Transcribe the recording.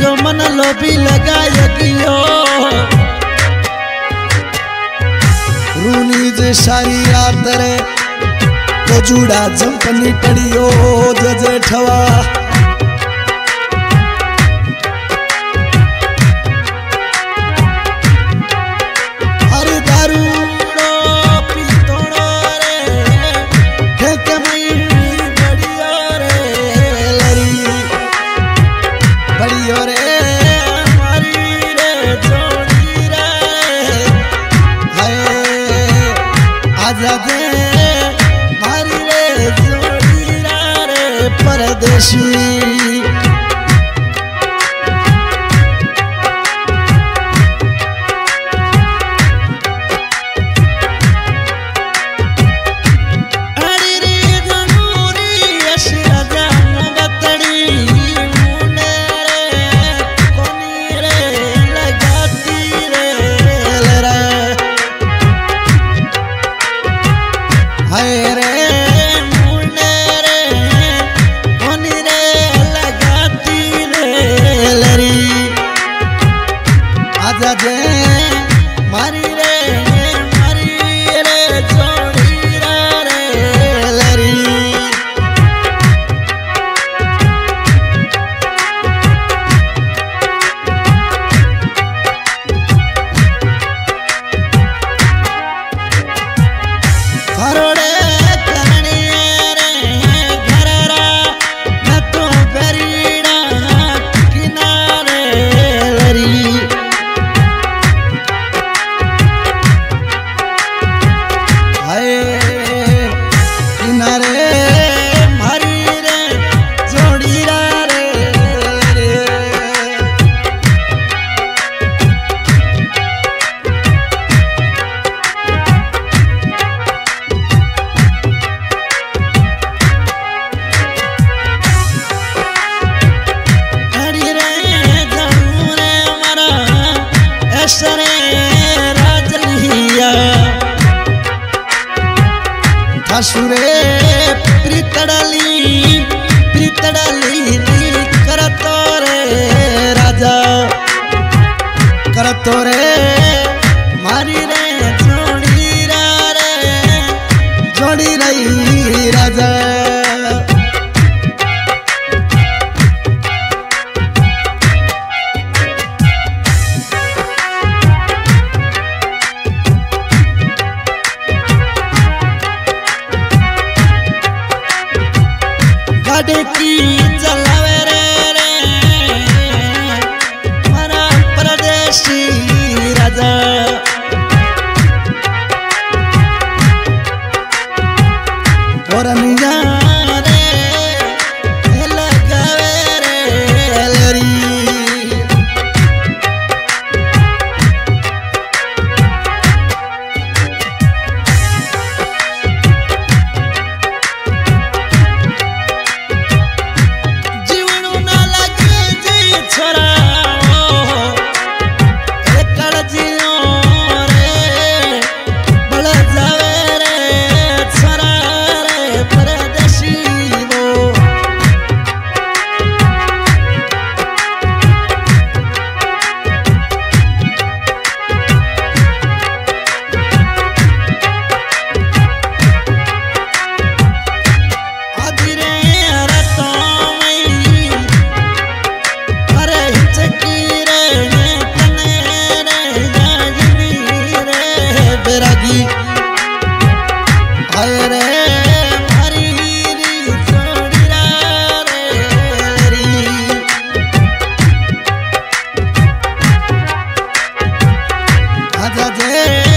જો મન લોભી લગાય ગયો રૂની જ સારી આદરે તો જુડા જંપની ટડીઓ જજે ઠવા. રાધે મારી રે જોડી રે પરદેશી અસુરે પ્રીતડલી પ્રીતડલી કરતો રે રાજા કરતો રે ધરતી ચલાવે રે મારા પ્રદેશી राधा दे